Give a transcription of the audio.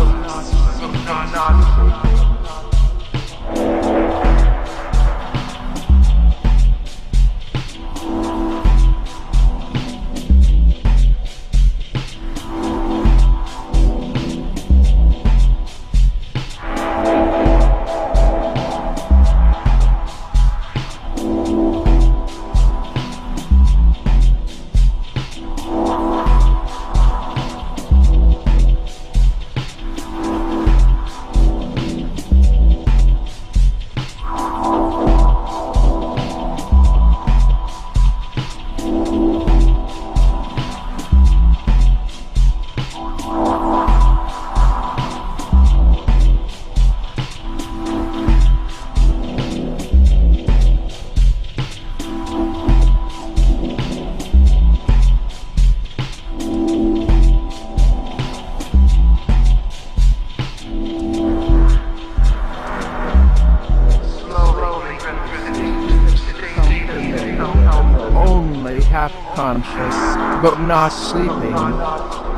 Not, not, not, half conscious, but not sleeping.